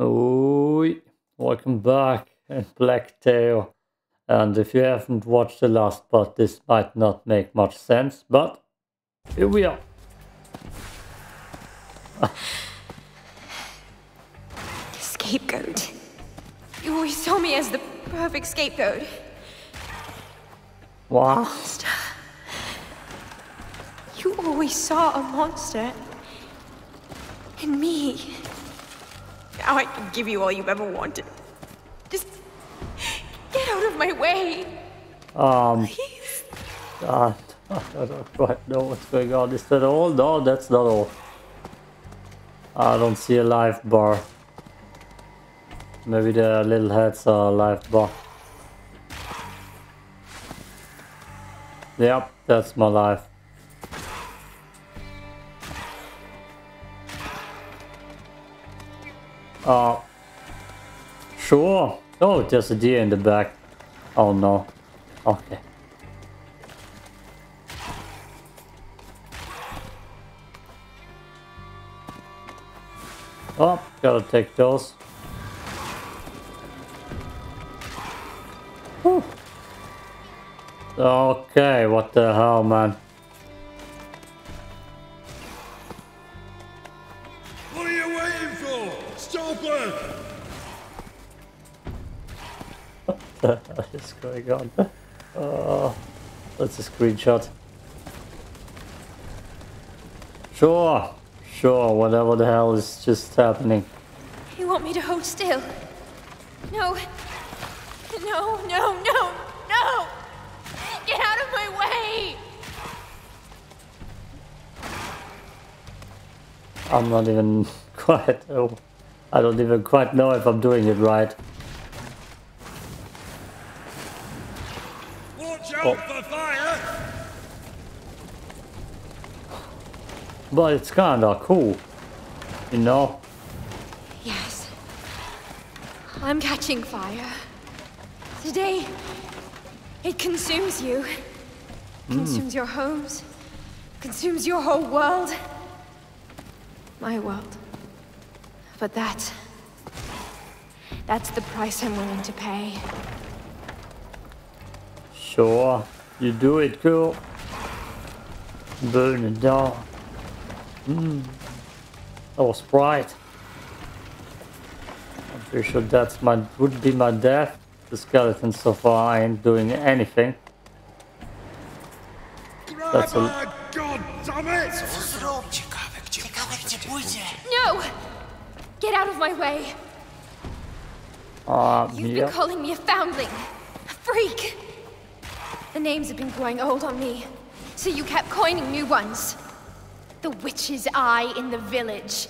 Oi, welcome back in Black And if you haven't watched the last part, this might not make much sense, but here we are. Scapegoat. You always saw me as the perfect scapegoat. Wow. Monster. You always saw a monster. In me. Now I can give you all you've ever wanted. Just get out of my way. Um, Please. uh, I don't quite know what's going on. Is that all? No, that's not all. I don't see a life bar. Maybe the little heads are a life bar. Yep, that's my life. Uh, sure. Oh, there's a deer in the back. Oh no. Okay. Oh, gotta take those. Whew. Okay, what the hell, man? What is going on? Oh, that's a screenshot. Sure, sure, whatever the hell is just happening. You want me to hold still? No. No, no, no, no! Get out of my way! I'm not even quite. Oh, I don't even quite know if I'm doing it right. Oh. But it's kinda cool, you know? Yes. I'm catching fire. Today, it consumes you. Consumes hmm. your homes. Consumes your whole world. My world. But that. That's the price I'm willing to pay. Sure, you do it, girl. Burn it down. Hmm. That was bright. I'm pretty sure that's my would be my death. The skeleton so far ain't doing anything. That's a- God damn it! Zrób ciekawe, gdzie, ciekawe, gdzie pójdzie. No! Get out of my way! Uh, You've yeah. been calling me a foundling, a freak. The names have been growing old on me, so you kept coining new ones. The witch's eye in the village.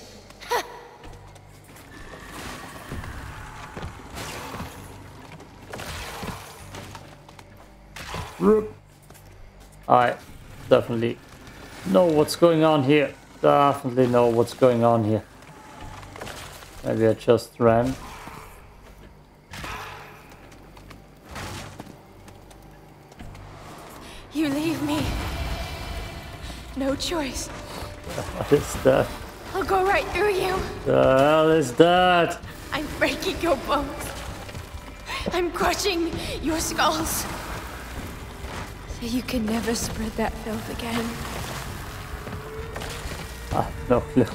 I definitely know what's going on here. Definitely know what's going on here. Maybe I just ran. Choice. What is that? I'll go right through you. The hell is that? I'm breaking your bones. I'm crushing your skulls. So you can never spread that filth again. Ah, no clue.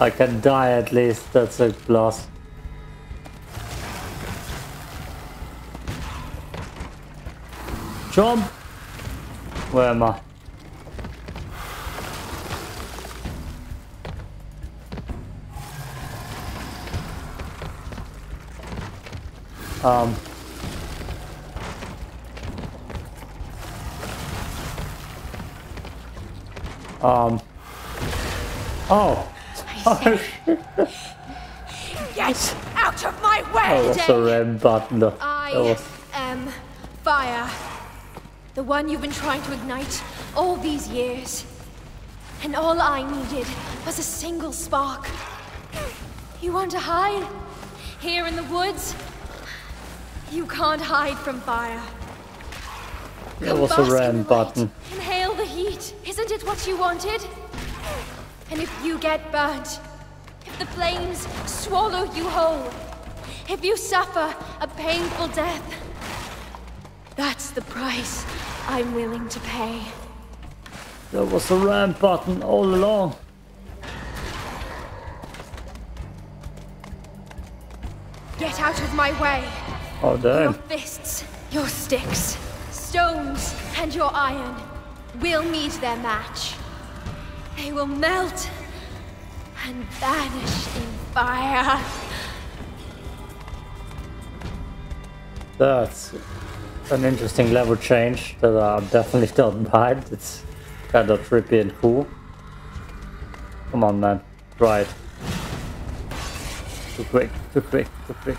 I can die at least. That's a plus. Jump! Where am I? Um. Um. Oh. Get out of my way, That was a red button. I was am fire. The one you've been trying to ignite all these years. And all I needed was a single spark. You want to hide? Here in the woods? You can't hide from fire. that was a Bask red the light. button. Inhale the heat. Isn't it what you wanted? And if you get burnt, if the flames swallow you whole. If you suffer a painful death, that's the price I'm willing to pay. There was a ramp button all along. Get out of my way. Oh Your fists, your sticks, stones, and your iron will meet their match. They will melt and vanish in fire. That's an interesting level change that I definitely don't mind. It's kind of trippy and cool. Come on, man. Try it. Too quick, too quick, too quick.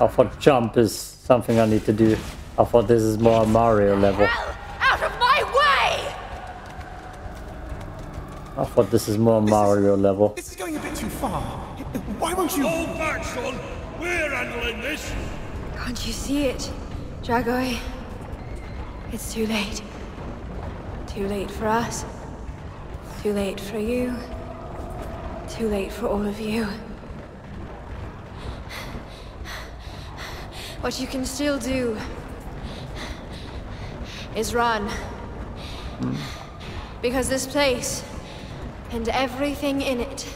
I thought jump is something I need to do. I thought this is more Mario level. Hell, out of my way! I thought this is more Mario level. This is going a bit too far. Why won't you? Hold back, son. We're handling this. Can't you see it, Dragoi? It's too late. Too late for us. Too late for you. Too late for all of you. What you can still do is run. Because this place and everything in it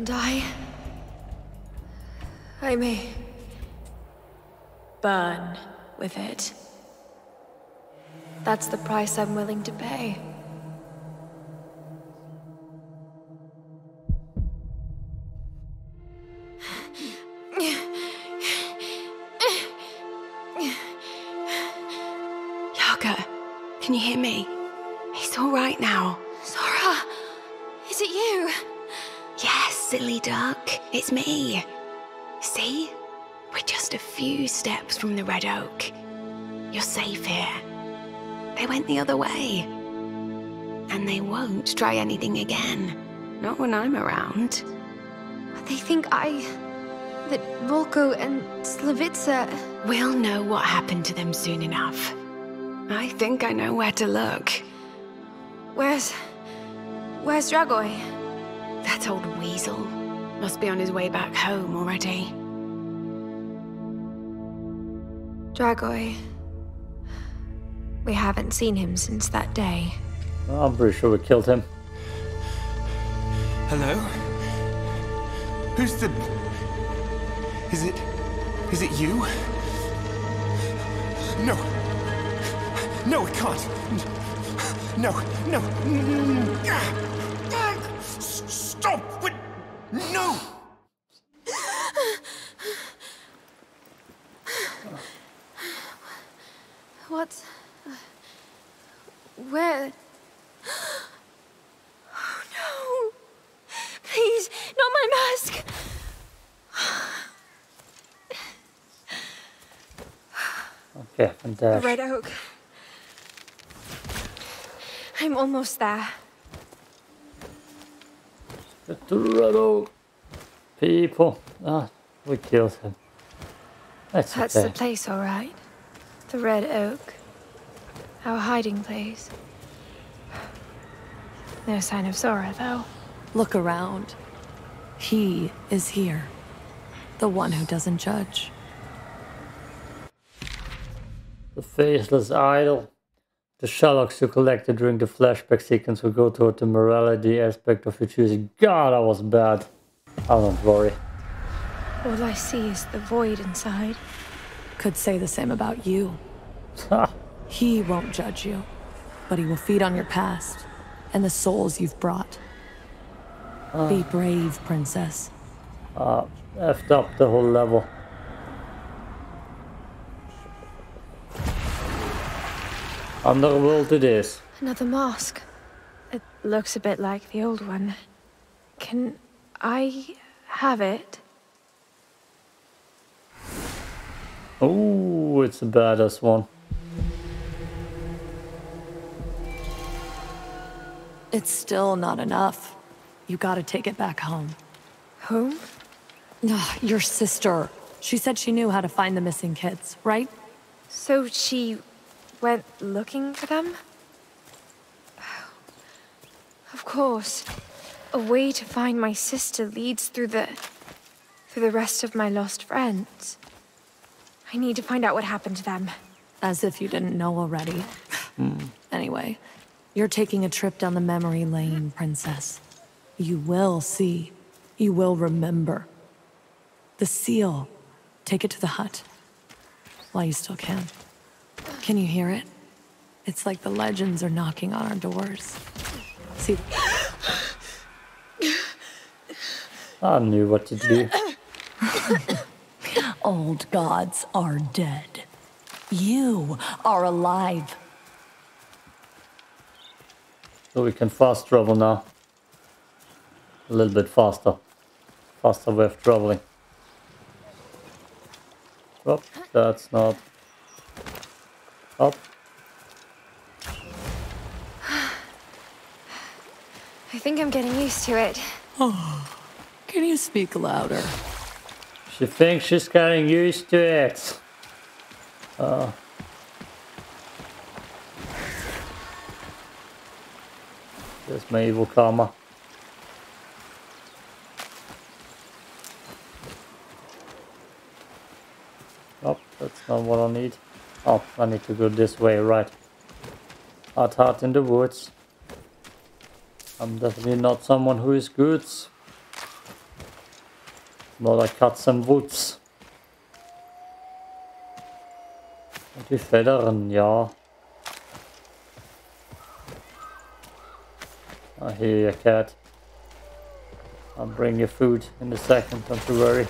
and I. I may burn with it. That's the price I'm willing to pay. Yaga, can you hear me? He's all right now. Zora, Is it you? Yes, silly duck, it's me. See? We're just a few steps from the Red Oak. You're safe here. They went the other way. And they won't try anything again. Not when I'm around. They think I. that Volko and Slavica. We'll know what happened to them soon enough. I think I know where to look. Where's. Where's Dragoi? That old weasel must be on his way back home already. Dragoi. We haven't seen him since that day. I'm pretty sure we killed him. Hello? Who's the. Is it. Is it you? No. No, it can't. No, no. Stop! What? No! What? Where? Oh no! Please, not my mask! Okay, and uh, The. Red Oak. I'm almost there. The Red Oak. People. Ah, we killed him. That's, That's okay. the place, all right. The Red Oak. Our hiding place. No sign of Zora, though. Look around. He is here. The one who doesn't judge. The faceless idol. The Sherlocks you collected during the flashback sequence will go toward the morality aspect of your choosing. God, I was bad. I don't worry. All I see is the void inside. Could say the same about you. Ha! He won't judge you, but he will feed on your past and the souls you've brought. Be ah. brave, princess. Ah, effed up the whole level. Underworld it is. Another mask. It looks a bit like the old one. Can I have it? Oh, it's a badass one. It's still not enough. You gotta take it back home. Home? Ugh, your sister. She said she knew how to find the missing kids, right? So she went looking for them? Of course. A way to find my sister leads through the... through the rest of my lost friends. I need to find out what happened to them. As if you didn't know already. Hmm. Anyway, you're taking a trip down the memory lane, Princess. You will see. You will remember. The seal. Take it to the hut. While you still can. Can you hear it? It's like the legends are knocking on our doors. See, I knew what to do. old gods are dead. You are alive. So we can fast travel now. A little bit faster. Faster way of traveling. Oh, that's not. Up. I think I'm getting used to it. Can you speak louder? She thinks she's getting used to it. Uh, there's my evil karma. Oh, that's not what I need. Oh, I need to go this way, right. Hot heart in the woods. I'm definitely not someone who is good. More I cut some woods. Und die Federn, ja. I hear you, cat. I'll bring you food in a second, don't you worry.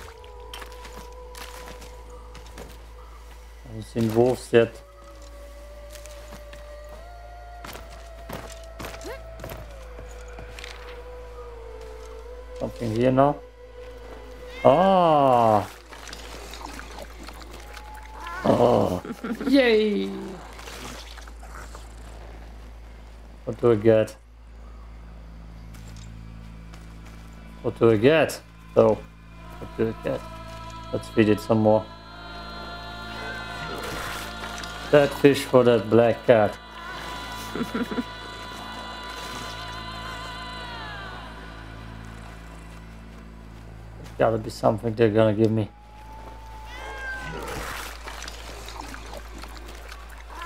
Wolves yet. Something here now? Ah! Oh, Yay! what do I get? What do I get? So, what do I get? Let's feed it some more. That fish for that black cat. Gotta be something they're gonna give me.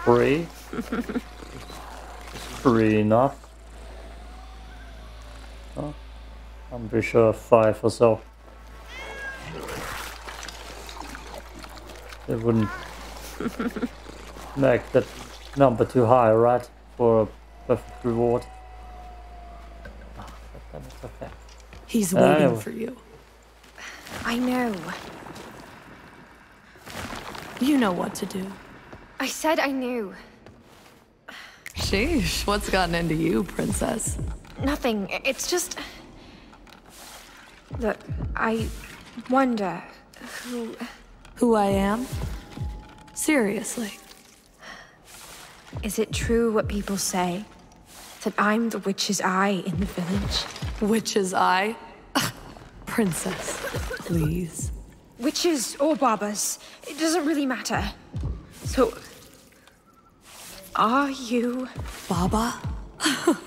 Free? Free enough. Oh, I'm pretty sure five or so. They wouldn't make that number too high, right? For a perfect reward. But then it's okay. He's waiting Anyway. for you. I know. You know what to do. I said I knew. Sheesh, what's gotten into you, princess? Nothing. It's just. Look, I wonder who. Who I am? Seriously. Is it true what people say? That I'm the witch's eye in the village? Witch's eye? Princess, please. Witches or barbers, it doesn't really matter. So. Are you. Baba? You're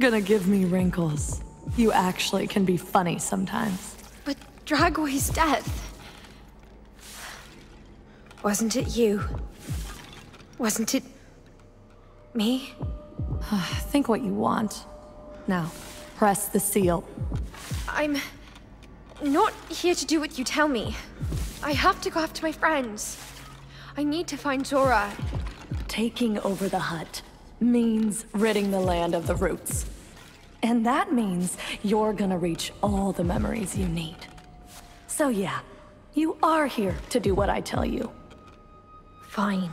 gonna give me wrinkles. You actually can be funny sometimes. But Dragoi's death. Wasn't it you? Wasn't it. me? Ah, think what you want. Now, press the seal. I'm. not here to do what you tell me. I have to go after my friends. I need to find Zora. Taking over the hut means ridding the land of the roots. And that means you're gonna reach all the memories you need. So yeah, you are here to do what I tell you. Fine.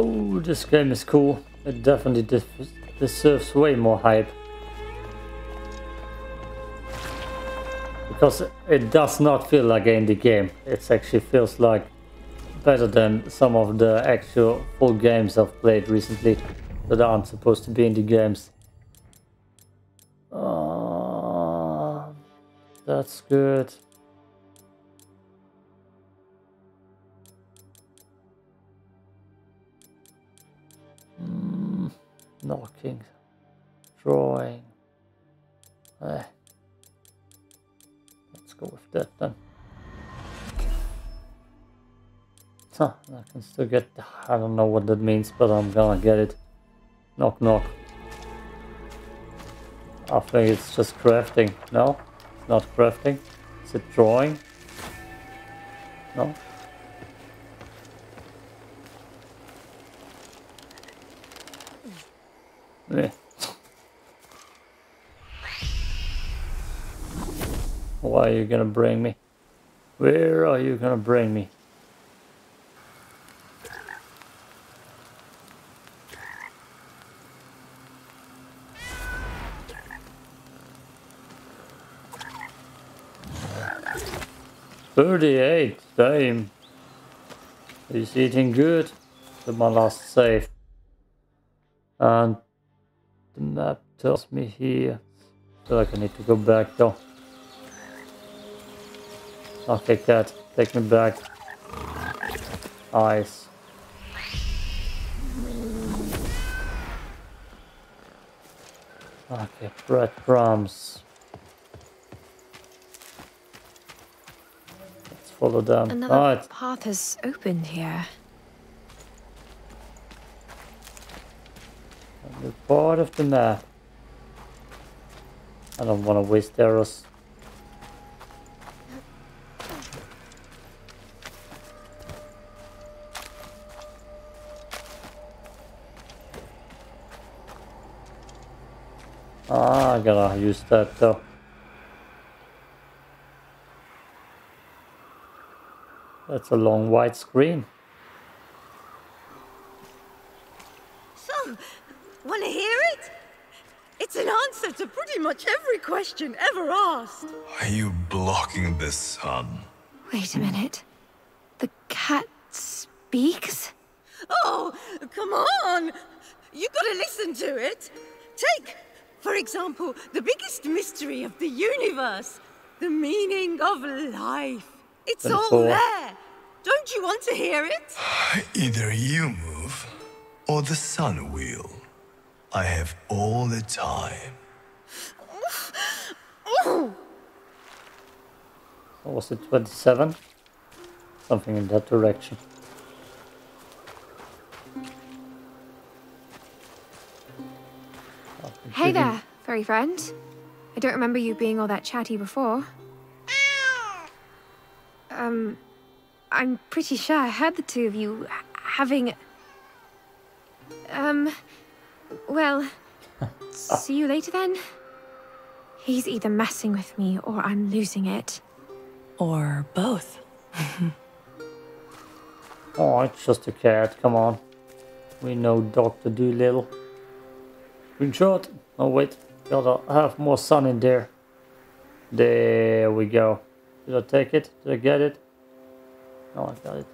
Oh, this game is cool. it definitely deserves way more hype. Because it does not feel like an indie game. It actually feels like better than some of the actual full games I've played recently that aren't supposed to be indie games. Uh, that's good. Knocking, drawing. Let's go with that then. Huh, I can still get. I don't know what that means, but I'm gonna get it. Knock, knock. I think it's just crafting. No, not crafting. Is it drawing? No. Eh. Why are you gonna bring me? Where are you gonna bring me? Thirty-eight, damn. He's eating good. To my last save. And the map tells me here. feel like I need to go back though. Okay, cat, take me back. Eyes. Okay, breadcrumbs. Let's follow them. Another path has opened here. Part of the map. I don't want to waste arrows. Ah, I gotta use that though. That's a long white screen. So, want to hear it? It's an answer to pretty much every question ever asked. Are you blocking the sun? Wait a minute. The cat speaks? Oh, come on! You gotta listen to it. Take, for example, the biggest mystery of the universe the meaning of life. It's all 24. there. Don't you want to hear it? Either you move, or the sun will. I have all the time. What was it, 27? Something in that direction. Hey there, furry friend. I don't remember you being all that chatty before. Um, I'm pretty sure I heard the two of you having. Um, well, see you later then? He's either messing with me or I'm losing it. Or both. Oh, it's just a cat, come on. We know Dr. Dolittle. Screenshot. Oh wait, gotta have more sun in there. There we go. Did I take it? Did I get it? No, I got it.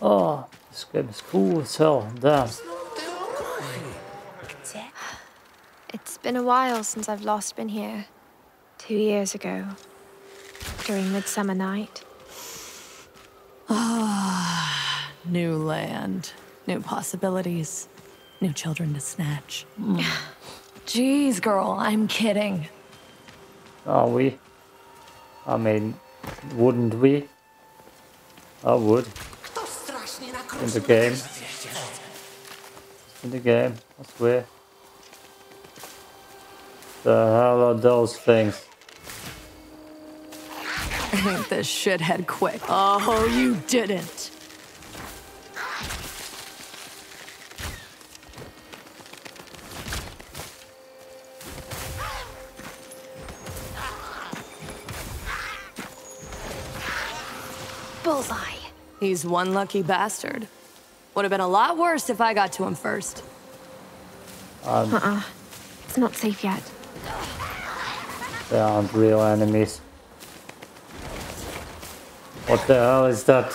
Oh, this game is cool as hell. Damn. It's been a while since I've last been here. Two years ago. During Midsummer Night. Ah, New land, new possibilities, new children to snatch. Jeez, girl, I'm kidding. Are we? I mean, wouldn't we? I would. In the game. In the game, I swear. The hell are those things? Ain't this shithead quick? Oh, you didn't. Bullseye. He's one lucky bastard. Would have been a lot worse if I got to him first. Uh-uh. It's not safe yet. They aren't real enemies. What the hell is that?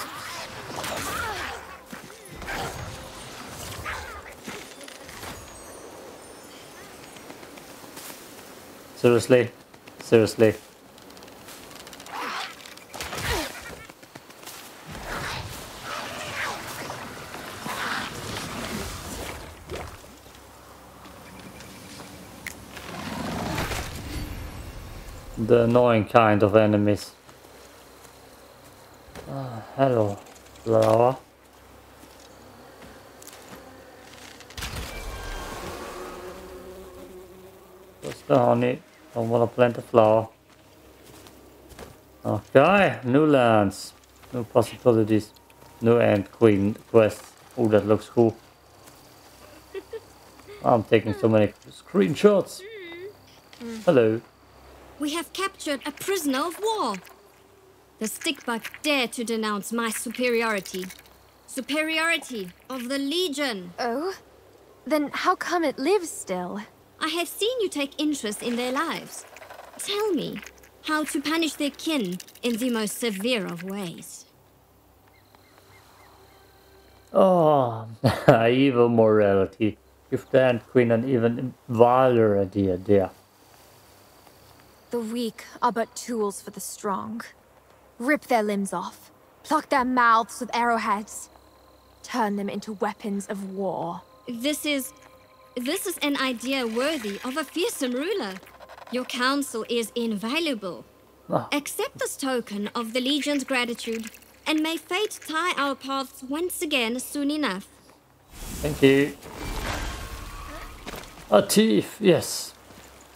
Seriously? Seriously? The annoying kind of enemies. Ah, hello, flower. Just the honey. Don't want to plant the flower. Okay, new lands. New possibilities. New Ant Queen quest. Oh, that looks cool. I'm taking so many screenshots. Hello. We have captured a prisoner of war. The stickbug dared to denounce my superiority. Superiority of the Legion. Oh? Then how come it lives still? I have seen you take interest in their lives. Tell me how to punish their kin in the most severe of ways. Oh, evil morality. Give the Ant Queen an even wilder idea there. The weak are but tools for the strong. Rip their limbs off, pluck their mouths with arrowheads, turn them into weapons of war. This is. This is an idea worthy of a fearsome ruler. Your counsel is invaluable. Ah. Accept this token of the Legion's gratitude, and may fate tie our paths once again soon enough. Thank you. A thief, yes.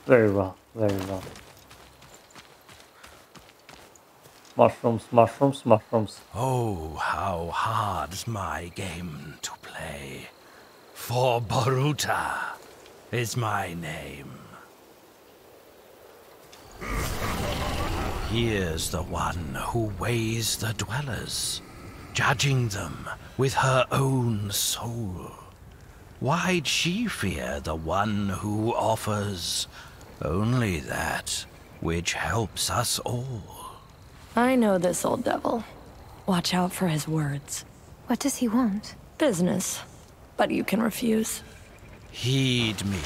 Very well, very well. Mushrooms, mushrooms, mushrooms. Oh, how hard's my game to play. For Boruta is my name. Here's the one who weighs the dwellers, judging them with her own soul. Why'd she fear the one who offers only that which helps us all? I know this old devil. Watch out for his words. What does he want? Business. But you can refuse. Heed me,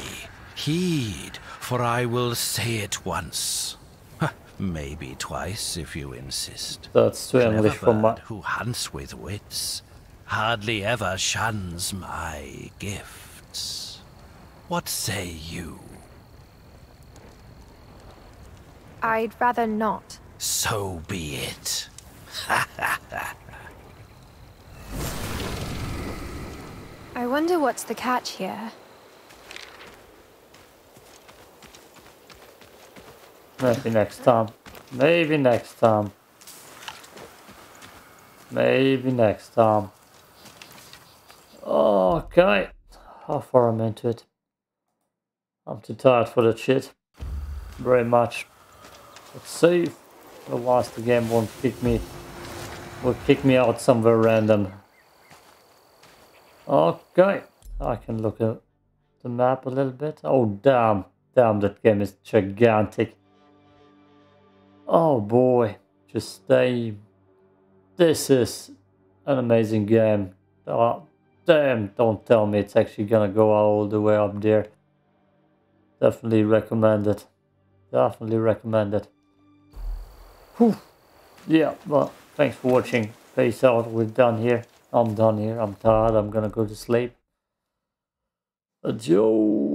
heed, for I will say it once. Maybe twice if you insist. That's too English Clever for my. who hunts with wits hardly ever shuns my gifts. What say you? I'd rather not. So be it. I wonder what's the catch here. Maybe next time. Maybe next time. Maybe next time. Okay. How far am I'm into it? I'm too tired for that shit. Very much. Let's see. Otherwise the game won't kick me. Will kick me out somewhere random. Okay. I can look at the map a little bit. Oh damn. Damn that game is gigantic. Oh boy, just stay. This is an amazing game. Oh, damn, don't tell me it's actually gonna go all the way up there. Definitely recommend it. Definitely recommend it. Whew. Yeah, well, thanks for watching. Peace out. We're done here. I'm done here. I'm tired. I'm gonna go to sleep. Adieu.